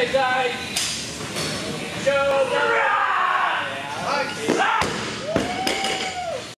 birthday, guys. Show the rock!